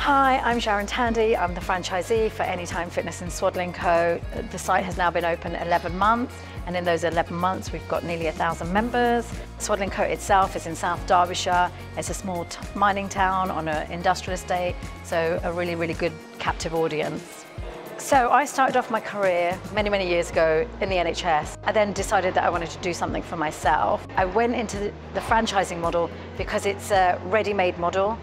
Hi, I'm Sharon Thandi. I'm the franchisee for Anytime Fitness in Swadlincote. The site has now been open 11 months, and in those 11 months, we've got nearly a thousand members. Swadlincote itself is in South Derbyshire. It's a small mining town on an industrial estate, so a really, really good captive audience. So I started off my career many, many years ago in the NHS. I then decided that I wanted to do something for myself. I went into the franchising model because it's a ready-made model.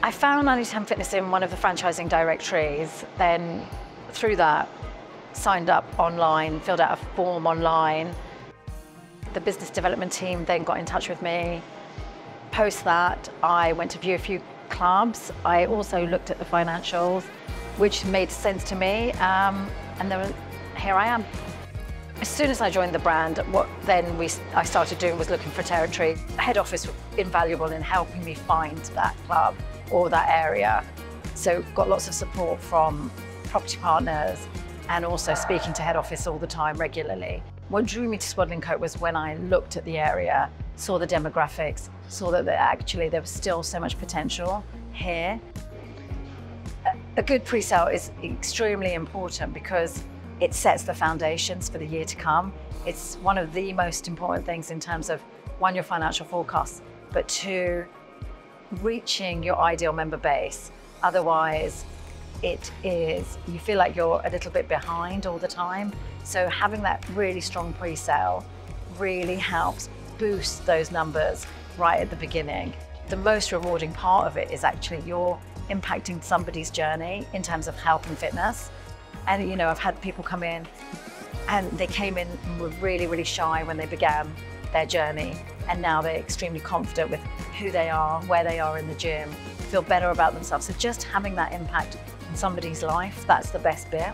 I found Anytime Fitness in one of the franchising directories, then through that, signed up online, filled out a form online. The business development team then got in touch with me. Post that, I went to view a few clubs. I also looked at the financials, which made sense to me, um, and then here I am. As soon as I joined the brand, what then we, I started doing was looking for territory. Head office was invaluable in helping me find that club or that area. So got lots of support from property partners and also speaking to head office all the time regularly. What drew me to Swadlincote was when I looked at the area, saw the demographics, saw that actually there was still so much potential here. A good pre-sale is extremely important because it sets the foundations for the year to come. It's one of the most important things in terms of one, your financial forecasts, but two, reaching your ideal member base. Otherwise, it is, you feel like you're a little bit behind all the time. So having that really strong pre-sale really helps boost those numbers right at the beginning. The most rewarding part of it is actually you're impacting somebody's journey in terms of health and fitness. And you know, I've had people come in and they came in and were really, really shy when they began their journey. And now they're extremely confident with who they are, where they are in the gym, feel better about themselves. So just having that impact in somebody's life, that's the best bit.